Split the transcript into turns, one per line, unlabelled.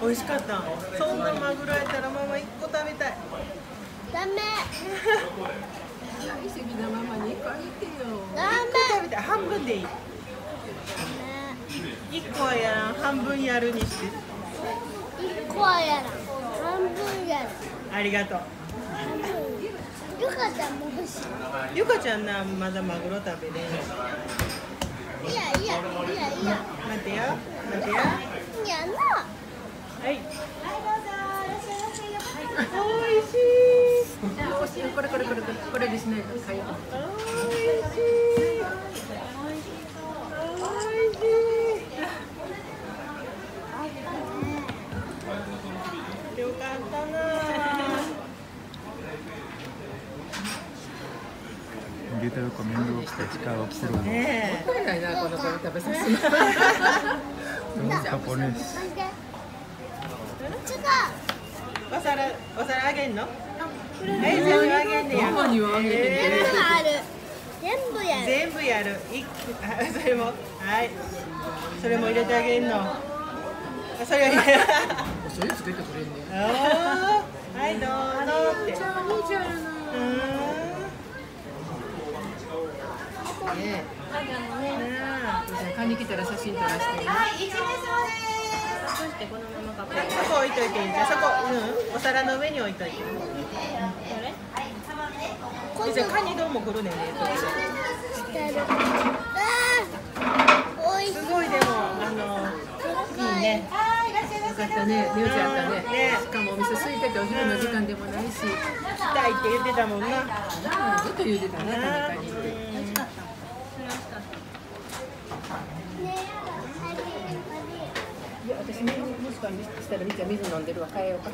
美味しかった。そんなマグロやったらママ一個食べたい。
ダメ。
やりすぎなママに一個あげてよ。
ダ
食べたい。半分でいい。
メ。
一個はやらん。半分やるにして。
一個はやらん。半分やる。
ありがとう。
よかったも欲し
ゆかちゃんなまだマグロ食べれん。よ
いいやいやいやいや。
待ってよ。待ってよ。
いやな
はい。おい。しい。
よしこれこれこれこれこれでしない。と買い。物
おい。しい。おしい。よかったな
Gitu comiendo pescado crudo.
ね
もったい。ない。なこの子食べさすの
Todo japonés.
なんで違う
えお皿お皿あげんの？はいじゃああげんねや。
ママにはあげてね
え
全部ある全部や
ー
る。
全部やる。いあそれも。はい。それも入れてあげんの。あそれ
それつけてくれんね
はいどうぞって。
ちゃん。やな
うーん
ね
ね
じゃあ買いに来たら写真撮らせてね
そこ置いといていいじゃんそこうんお皿の上に置いといて
今
じゃあカニ丼も来るねんね
してるあーおいしい
すごいでもあのいいね
よかったねネオちゃんやったね
ね
しかもお店空いててお昼の時間でもないし
来たいって言ってたもんな
ずっと言うてたなカニカニってしたらみちゃん水飲んでるわ変えようか。